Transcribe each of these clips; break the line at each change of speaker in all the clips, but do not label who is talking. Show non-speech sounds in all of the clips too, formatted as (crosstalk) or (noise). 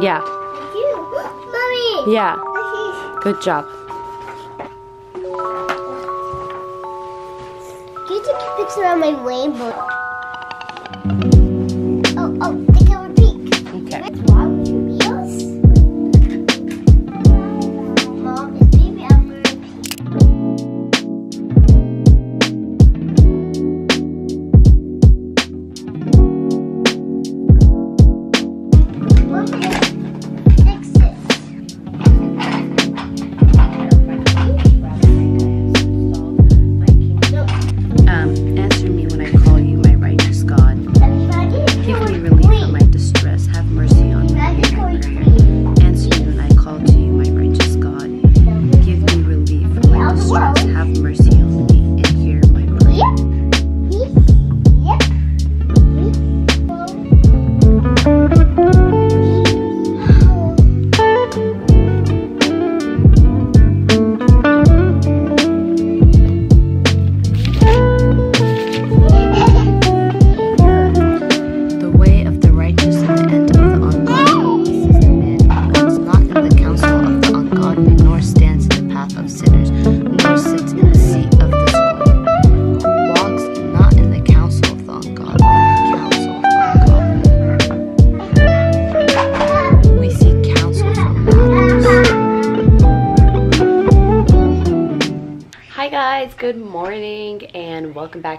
Yeah.
Mommy.
Yeah. Good job.
Can you take a picture of my rainbow?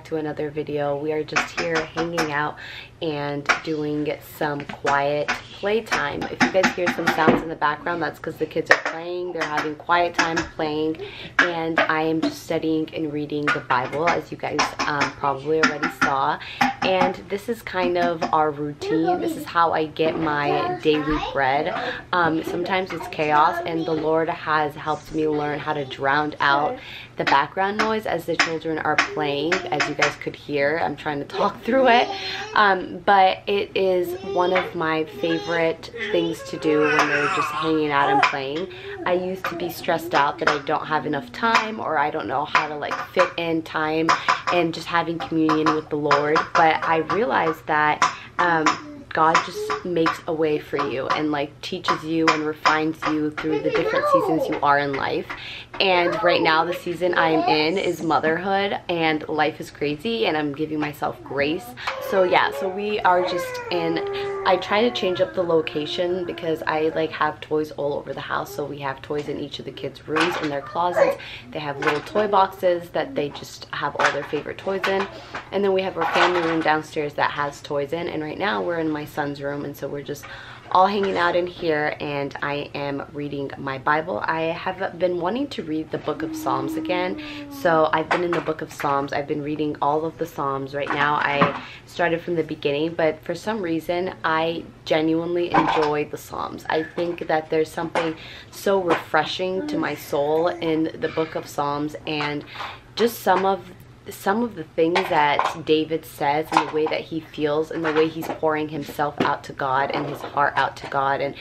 To another video. We are just here hanging out and doing some quiet playtime. If you guys hear some sounds in the background, that's because the kids are playing. They're having quiet time playing and I am just studying and reading the Bible as you guys um, probably already saw. And this is kind of our routine. This is how I get my daily bread. Um, sometimes it's chaos and the Lord has helped me learn how to drown out the background noise as the children are playing as you guys could hear i'm trying to talk (laughs) through it. Um, but it is one of my favorite things to do when they're just hanging out and playing. I used to be stressed out that i don't have enough time or i don't know how to like fit in time and just having communion with the lord but i realized that um, God just makes a way for you and like teaches you and refines you through the different seasons you are in life. And right now, the season I'm in is motherhood, and life is crazy, and I'm giving myself grace. So, yeah, so we are just in. I try to change up the location because I like have toys all over the house. So, we have toys in each of the kids' rooms, in their closets. They have little toy boxes that they just have all their favorite toys in. And then we have our family room downstairs that has toys in. And right now, we're in my son's room, and so we're just all hanging out in here and I am reading my Bible. I have been wanting to read the book of Psalms again. So I've been in the book of Psalms. I've been reading all of the Psalms right now. I started from the beginning, but for some reason I genuinely enjoy the Psalms. I think that there's something so refreshing to my soul in the book of Psalms and just some of some of the things that David says and the way that he feels and the way he's pouring himself out to God and his heart out to God. And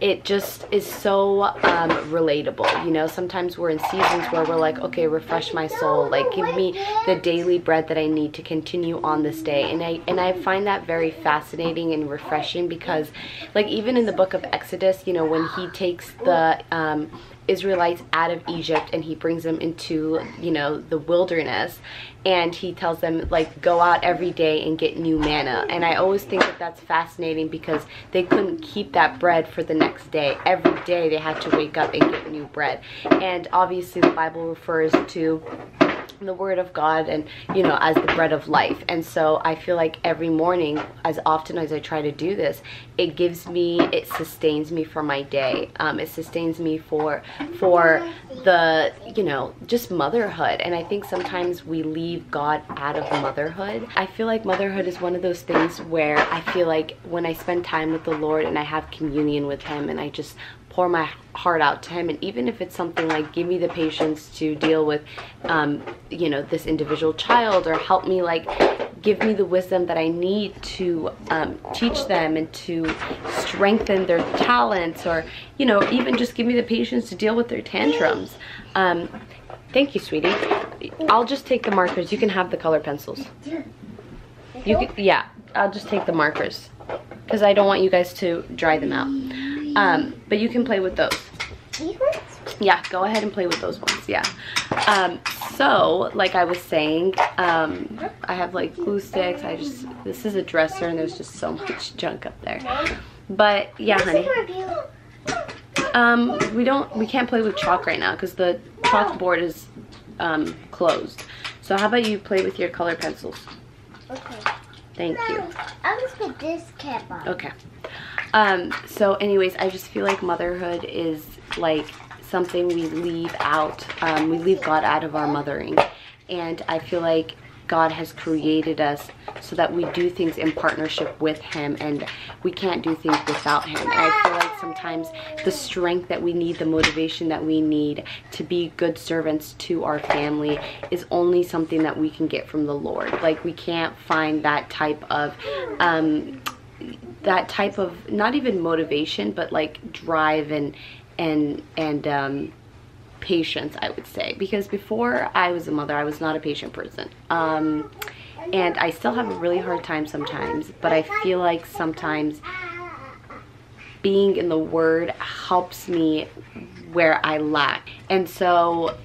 it just is so um, relatable you know? Sometimes we're in seasons where we're like okay refresh my soul. Like give me the daily bread that I need to continue on this day. And I and I find that very fascinating and refreshing because like even in the book of Exodus you know when he takes the um, Israelites out of Egypt and he brings them into, you know, the wilderness and he tells them like go out every day and get new manna. And I always think that that's fascinating because they couldn't keep that bread for the next day. Every day they had to wake up and get new bread. And obviously the Bible refers to the word of God and you know as the bread of life. And so I feel like every morning as often as I try to do this it gives me it sustains me for my day. Um, it sustains me for for the you know just motherhood. And I think sometimes we leave God out of motherhood. I feel like motherhood is one of those things where I feel like when I spend time with the Lord and I have communion with him and I just pour my heart out to him. And even if it's something like give me the patience to deal with um, you know this individual child or help me like give me the wisdom that I need to um, teach them and to strengthen their talents or you know even just give me the patience to deal with their tantrums. Um, thank you sweetie. I'll just take the markers. You can have the color pencils. You can, yeah I'll just take the markers because I don't want you guys to dry them out Um, but you can play with those. Yeah, go ahead and play with those ones. Yeah. Um, so, like I was saying, um, I have like glue sticks. I just, this is a dresser and there's just so (laughs) much junk up there. But yeah, honey.
take a review.
Um, we don't, we can't play with chalk right now because the chalkboard is um, closed. So how about you play with your color pencils?
Okay.
Thank you.
I'm gonna put this cap on.
Okay. Um, so anyways, I just feel like motherhood is like something we leave out. Um, we leave God out of our mothering. And I feel like God has created us so that we do things in partnership with Him and we can't do things without Him. And I feel like sometimes the strength that we need, the motivation that we need to be good servants to our family is only something that we can get from the Lord. Like we can't find that type of um, that type of not even motivation but like drive and and and um patience i would say. Because before i was a mother i was not a patient person. Um and i still have a really hard time sometimes but i feel like sometimes being in the word helps me where i lack. And so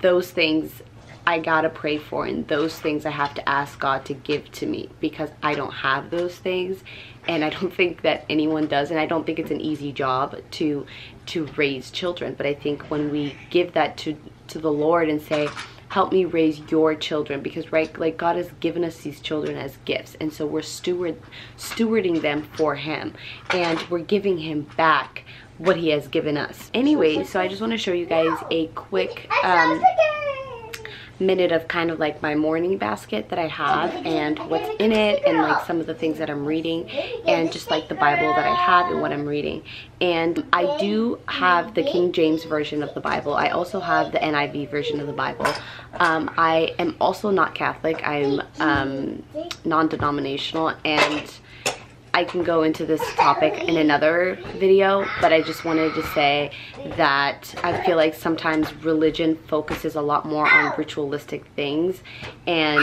those things I gotta pray for, and those things I have to ask God to give to me because I don't have those things, and I don't (laughs) think that anyone does, and I don't think it's an easy job to to raise children. But I think when we give that to to the Lord and say, "Help me raise your children," because right, like God has given us these children as gifts, and so we're steward stewarding them for Him, and we're giving Him back what He has given us. Anyway, so I just want to show you guys a quick. Um, minute of kind of like my morning basket that I have and what's in it and like some of the things that I'm reading and just like the Bible that I have and what I'm reading. And I do have the King James version of the Bible. I also have the NIV version of the Bible. Um, I am also not Catholic. I'm um, non-denominational and I can go into this topic in another video, but I just wanted to say that I feel like sometimes religion focuses a lot more on ritualistic things and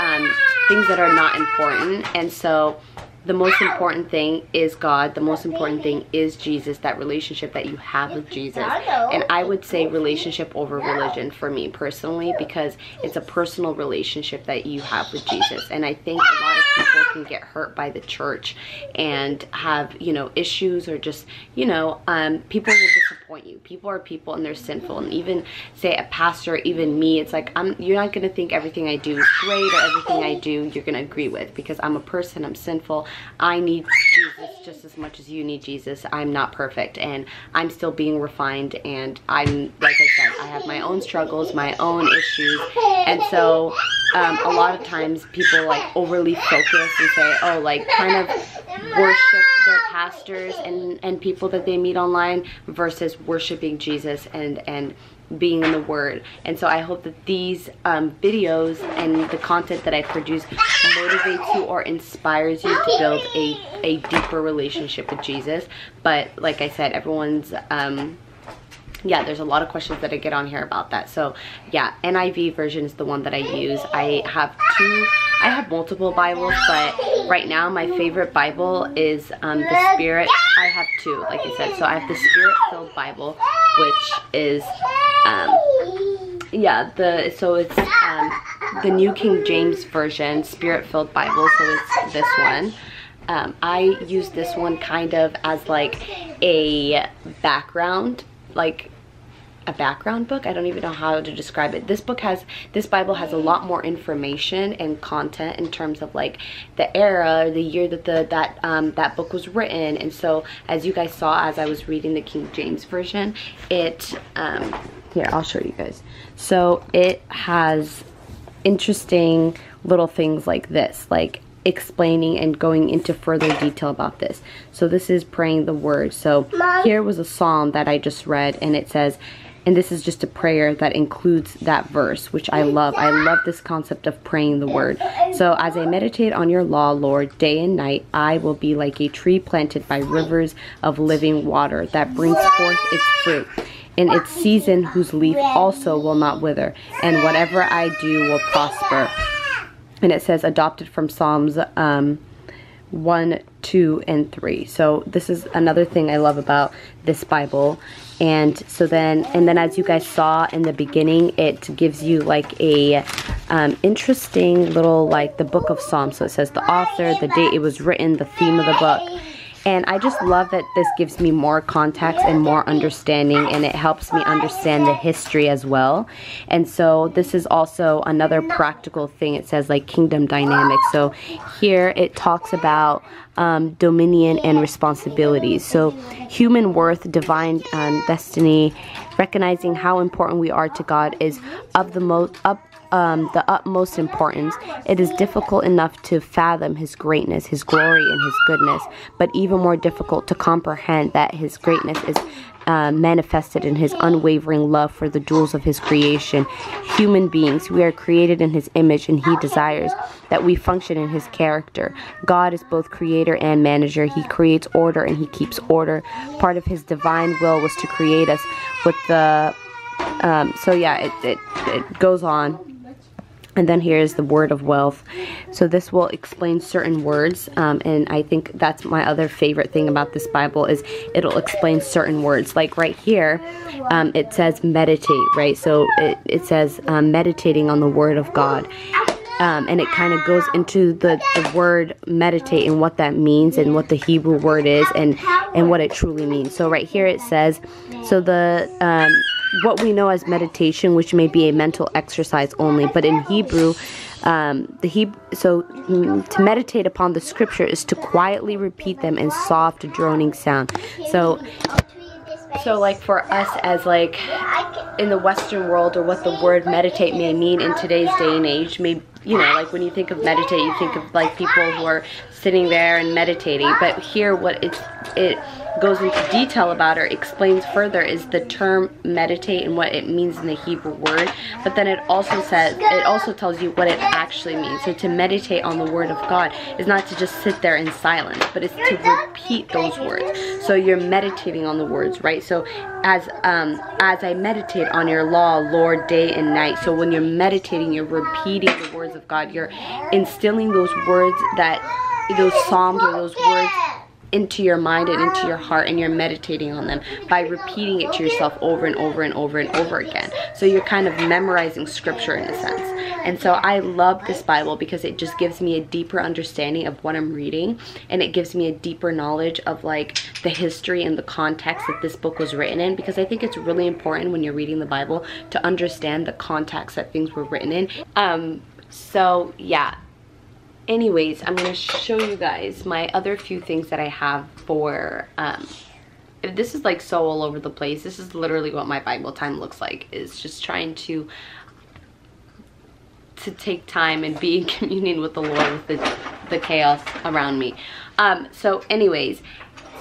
um, things that are not important. And so the most important thing is God. The most important thing is Jesus, that relationship that you have with Jesus. And I would say relationship over religion for me personally because it's a personal relationship that you have with Jesus. And I think a lot of people can get hurt by the church and have, you know, issues or just, you know, um, people will disappoint you. People are people and they're sinful. And even say a pastor, even me, it's like I'm you're not gonna think everything I do is great or everything I do you're gonna agree with because I'm a person, I'm sinful. I need Jesus just as much as you need Jesus. I'm not perfect and I'm still being refined and I'm, like I said, I have my own struggles, my own issues. And so um, a lot of times people like overly focus and say, oh, like kind of worship their pastors and, and people that they meet online versus worshiping Jesus and, and being in the word. And so i hope that these um, videos and the content that i produce motivates you or inspires you to build a, a deeper relationship with jesus. But like i said everyone's um, yeah there's a lot of questions that i get on here about that. So yeah niv version is the one that i use. I have two i have multiple bibles but right now my favorite bible is um, the spirit. I have two like i said. So i have the spirit filled bible which is um, yeah the so it's um, the new king james version spirit filled bible so it's this one. Um, i use this one kind of as like a background like a background book. I don't even know how to describe it. This book has this bible has a lot more information and content in terms of like the era or the year that the that um that book was written. And so as you guys saw as i was reading the king james version it um here i'll show you guys so it has interesting little things like this like explaining and going into further detail about this so this is praying the word so here was a psalm that i just read and it says and this is just a prayer that includes that verse, which I love. I love this concept of praying the word. So as I meditate on your law, Lord, day and night, I will be like a tree planted by rivers of living water that brings forth its fruit. In its season, whose leaf also will not wither, and whatever I do will prosper. And it says, adopted from Psalms um, 1 2, and 3. So this is another thing I love about this Bible. And so then, and then as you guys saw in the beginning, it gives you like a um, interesting little, like the book of Psalms. So it says the author, the date it was written, the theme of the book. And I just love that this gives me more context and more understanding and it helps me understand the history as well. And so this is also another practical thing. It says like kingdom dynamics. So here it talks about um, dominion and responsibilities. So human worth, divine um, destiny, recognizing how important we are to God is of the most up um, the utmost importance. It is difficult enough to fathom His greatness, His glory, and His goodness, but even more difficult to comprehend that His greatness is uh, manifested in His unwavering love for the jewels of His creation. Human beings, we are created in His image, and He desires that we function in His character. God is both creator and manager. He creates order and He keeps order. Part of His divine will was to create us with the um, so yeah, it, it, it goes on. And then here's the word of wealth. So this will explain certain words. Um, and I think that's my other favorite thing about this Bible is it'll explain certain words. Like right here, um, it says meditate, right? So it, it says um, meditating on the word of God. Um, and it kind of goes into the, the word meditate and what that means and what the Hebrew word is and, and what it truly means. So right here it says, so the um, what we know as meditation, which may be a mental exercise only, but in Hebrew, um, the Hebrew, so mm, to meditate upon the scripture is to quietly repeat them in soft droning sound. So so like for us as like in the western world or what the word meditate may mean in today's day and age may you know like when you think of meditate you think of like people who are sitting there and meditating but here what it's it goes into detail about or explains further is the term meditate and what it means in the Hebrew word. But then it also says, it also tells you what it actually means. So to meditate on the word of God is not to just sit there in silence, but it's to repeat those words. So you're meditating on the words, right? So as um, as I meditate on your law, Lord, day and night. So when you're meditating, you're repeating the words of God. You're instilling those words that those psalms or those words into your mind and into your heart and you're meditating on them by repeating it to yourself over and over and over and over again. So you're kind of memorizing scripture in a sense. And so I love this Bible because it just gives me a deeper understanding of what I'm reading and it gives me a deeper knowledge of like the history and the context that this book was written in because I think it's really important when you're reading the Bible to understand the context that things were written in. Um, so yeah, anyways i'm to show you guys my other few things that i have for um this is like so all over the place. This is literally what my bible time looks like is just trying to to take time and be in (laughs) communion with the lord with the the chaos around me. Um so anyways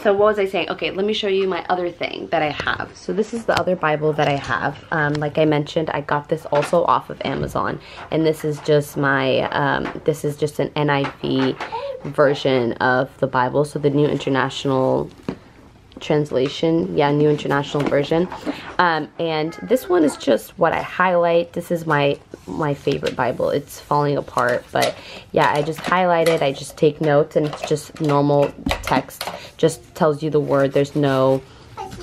so what was I saying? Okay, let me show you my other thing that I have. So this is the other Bible that I have. Um, like I mentioned, I got this also off of Amazon. And this is just my, um, this is just an NIV version of the Bible. So the New International translation yeah new international version. Um, and this one is just what i highlight. This is my my favorite bible. It's falling apart but yeah i just highlight it. I just take notes and it's just normal text. Just tells you the word. There's no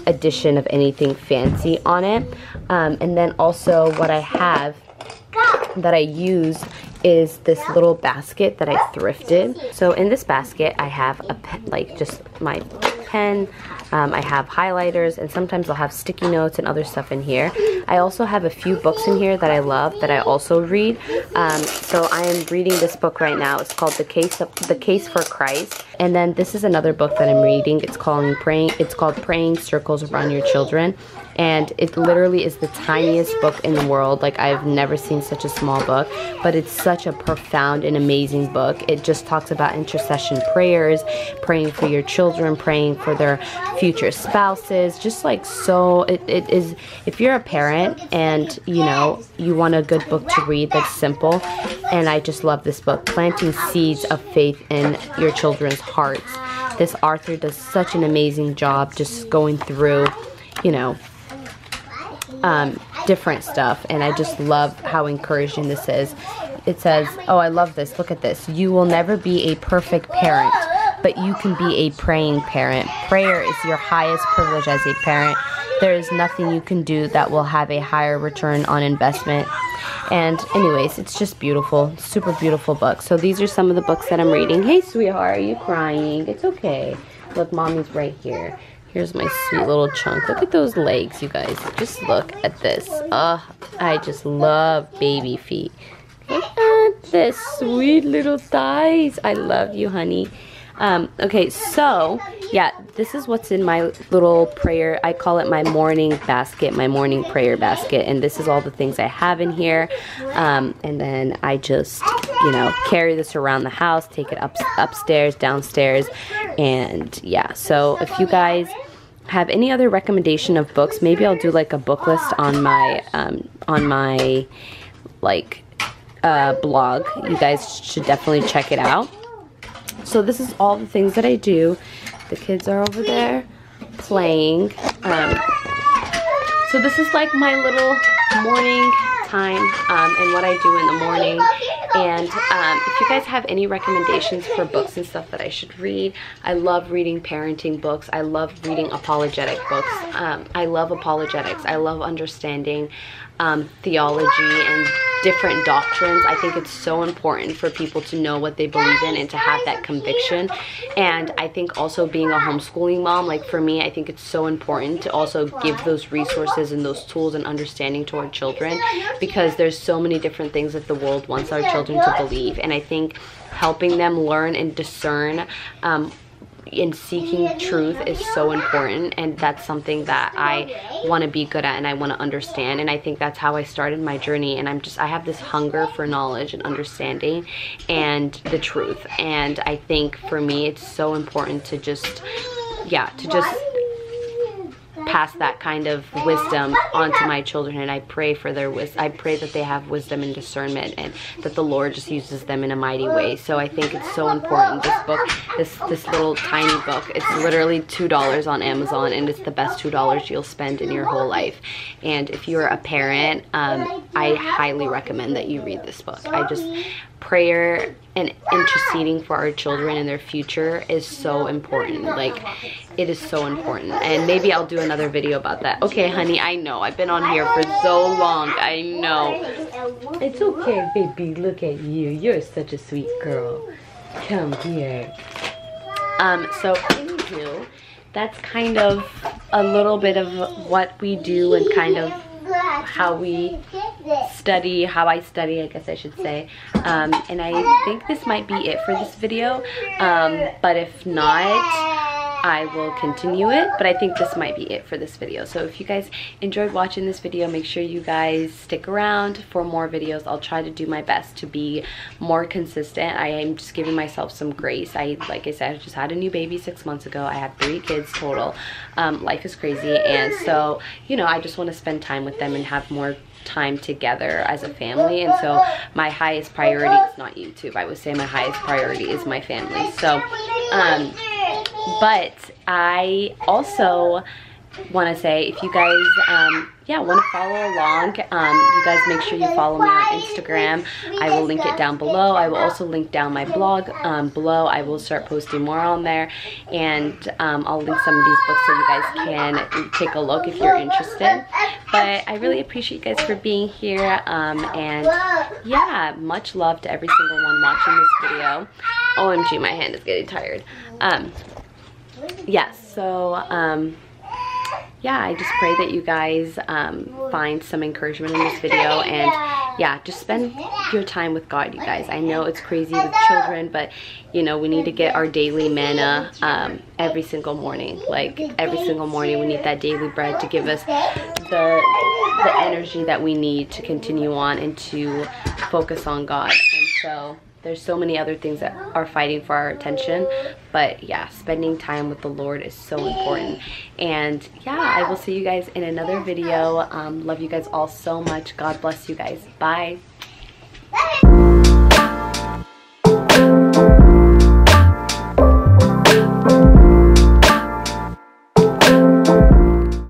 addition of anything fancy on it. Um, and then also what i have that I use is this little basket that I thrifted. So in this basket, I have a pen, like just my pen, um, I have highlighters and sometimes I'll have sticky notes and other stuff in here. I also have a few books in here that I love that I also read. Um, so I am reading this book right now. It's called The Case of, The Case for Christ. And then this is another book that I'm reading. It's called Praying. It's called Praying Circles Around Your Children and it literally is the tiniest book in the world. Like I've never seen such a small book but it's such a profound and amazing book. It just talks about intercession prayers praying for your children praying for their future spouses just like so it, it is if you're a parent and you know you want a good book to read that's simple and I just love this book planting seeds of faith in your children's hearts. This author does such an amazing job just going through you know um, different stuff and I just love how encouraging this is. It says, oh I love this, look at this. You will never be a perfect parent, but you can be a praying parent. Prayer is your highest privilege as a parent. There is nothing you can do that will have a higher return on investment. And anyways, it's just beautiful. Super beautiful book. So these are some of the books that I'm reading. Hey, sweetheart, are you crying? It's okay. Look, mommy's right here. Here's my sweet little chunk. Look at those legs, you guys. Just look at this. Ugh, I just love baby feet. Look at this sweet little thighs. I love you, honey. Um, okay, so yeah, this is what's in my little prayer. I call it my morning basket, my morning prayer basket. And this is all the things I have in here. Um, and then I just, you know, carry this around the house, take it up upstairs, downstairs. And yeah, so if you guys have any other recommendation of books, maybe I'll do like a book list on my, um, on my, like, uh, blog. You guys should definitely check it out. So this is all the things that I do. The kids are over there playing. Um, so this is like my little morning time um, and what I do in the morning. And um, if you guys have any recommendations for books and stuff that I should read, I love reading parenting books. I love reading apologetic books. Um, I love apologetics. I love understanding um, theology and different doctrines. I think it's so important for people to know what they believe in and to have that conviction. And I think also being a homeschooling mom, like for me, I think it's so important to also give those resources and those tools and understanding to our children because there's so many different things that the world wants our children to believe. And I think helping them learn and discern um, in seeking truth is so important and that's something that I want to be good at and I want to understand and I think that's how I started my journey and I'm just I have this hunger for knowledge and understanding and the truth and I think for me it's so important to just yeah to just pass that kind of wisdom onto my children and I pray for their wisdom. I pray that they have wisdom and discernment and that the Lord just uses them in a mighty way. So I think it's so important. This book, this this little tiny book, it's literally $2 on Amazon and it's the best $2 you'll spend in your whole life. And if you're a parent, um, I highly recommend that you read this book. I just, prayer and interceding for our children and their future is so important. Like, it is so important. And maybe I'll do another video about that. Okay, honey, I know. I've been on here for so long. I know. It's okay, baby. Look at you. You're such a sweet girl. Come here. Um, so, anywho, that's kind of a little bit of what we do and kind of how we study, how I study, I guess I should say. Um, and I think this might be it for this video. Um, but if not, I will continue it, but I think this might be it for this video. So if you guys enjoyed watching this video, make sure you guys stick around for more videos. I'll try to do my best to be more consistent. I am just giving myself some grace. I, like I said, I just had a new baby six months ago. I have three kids total. Um, life is crazy. And so, you know, I just want to spend time with them and have more time together as a family and so my highest priority is not YouTube I would say my highest priority is my family so um but I also want to say if you guys um, yeah want to follow along um, you guys make sure you follow me on instagram. I will link it down below. I will also link down my blog um, below. I will start posting more on there. And um, i'll link some of these books so you guys can take a look if you're interested. But i really appreciate you guys for being here um, and yeah much love to every single one watching this video. Omg my hand is getting tired. Um, yes so um, yeah, I just pray that you guys um, find some encouragement in this video and yeah, just spend your time with God, you guys. I know it's crazy with children, but you know, we need to get our daily manna um, every single morning. Like every single morning we need that daily bread to give us the, the energy that we need to continue on and to focus on God. And so there's so many other things that are fighting for our attention but yeah spending time with the lord is so important. And yeah i will see you guys in another video. Um, love you guys all so much. God bless you guys. Bye